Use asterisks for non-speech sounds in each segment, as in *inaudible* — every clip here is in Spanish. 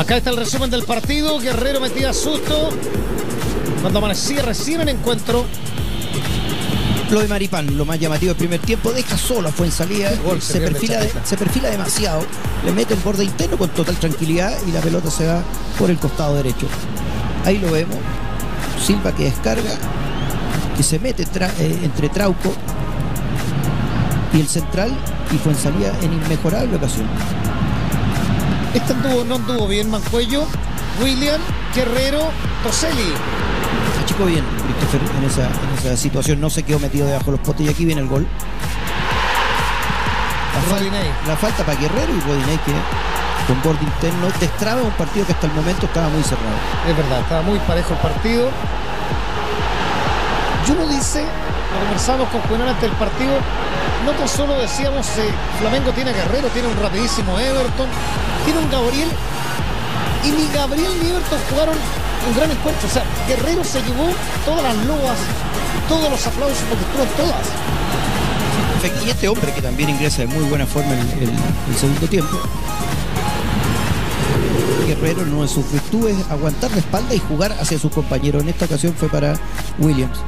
Acá está el resumen del partido. Guerrero metía susto. Cuando amanecía recién en encuentro. Lo de Maripán, lo más llamativo del primer tiempo, deja solo a Fuensalida, Gol, se perfila, se perfila demasiado, le mete el borde interno con total tranquilidad y la pelota se va por el costado derecho. Ahí lo vemos, Silva que descarga, que se mete tra- eh, entre Trauco y el central y Fuensalida en inmejorable ocasión. Este anduvo, no anduvo bien Mancuello. William, Guerrero, Toselli. Achicó bien Christopher en esa, en esa situación, no se quedó metido debajo de los potes y aquí viene el gol. La, fal- Rodinei. la falta para Guerrero y Rodinei que con borde interno destraba un partido que hasta el momento estaba muy cerrado. Es verdad, estaba muy parejo el partido. Y uno dice, lo conversamos con Juvenal antes del partido, no tan solo decíamos, eh, Flamengo tiene a Guerrero, tiene un rapidísimo Everton, tiene un Gabriel, y ni Gabriel ni Everton jugaron un gran encuentro. O sea, Guerrero se llevó todas las loas, todos los aplausos, porque estuvo todas. Y este hombre que también ingresa de muy buena forma en el, segundo tiempo. Guerrero, no de sus virtudes, aguantar la espalda y jugar hacia sus compañeros. En esta ocasión fue para Williams.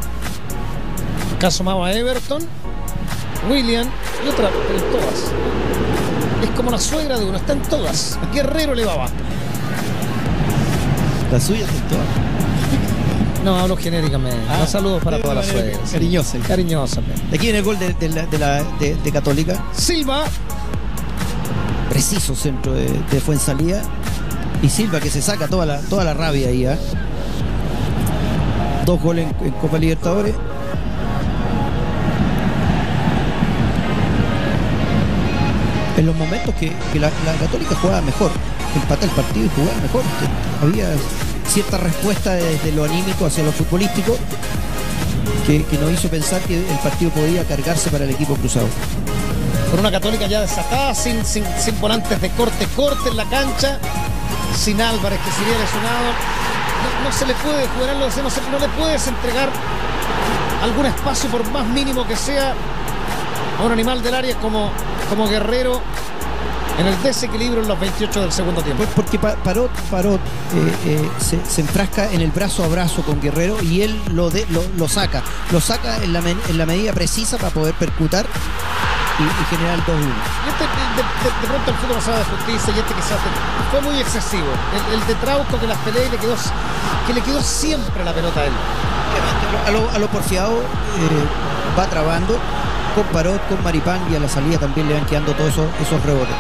Acá sumaba a Everton, William y otra, pero en todas. Es como la suegra de uno, está en todas. Guerrero le va. La suya es toda. *laughs* No, hablo genéricamente. Ah, Un saludo para de todas las suegras. cariñosa. Cariñosamente. Aquí viene el gol de, de la- de la- de- de Católica. Silva, preciso centro de, de Fuensalida y Silva que se saca toda la, toda la rabia ahí. ¿ah? Dos goles en, en Copa Libertadores. En los momentos que, que la, Católica jugaba mejor, empata el partido y jugaba mejor. había cierta respuesta desde lo anímico hacia lo futbolístico que, que nos hizo pensar que el partido podía cargarse para el equipo cruzado. con una católica ya desatada, sin, sin, sin volantes de corte, corte en la cancha, sin Álvarez que se había lesionado. No, se le puede jugar no, se- no le puedes entregar algún espacio por más mínimo que sea a un animal del área como, como Guerrero en el desequilibrio en los 28 del segundo tiempo. Pues porque Pa- Parot, Parot eh, eh, se, se enfrasca en el brazo a brazo con Guerrero y él lo, de- lo, lo saca. Lo saca en la, en la medida precisa para poder percutar y, y generar el 2-1. Y este, de, de- de pronto el fútbol pasaba de justicia y este quizás te- fue muy excesivo. El, el de Trauco que las peleas y le quedó, que le quedó siempre la pelota a él. A lo, a lo porfiado eh, va trabando con Parot, con Maripán y a la salida también le van quedando todos esos, esos rebotes.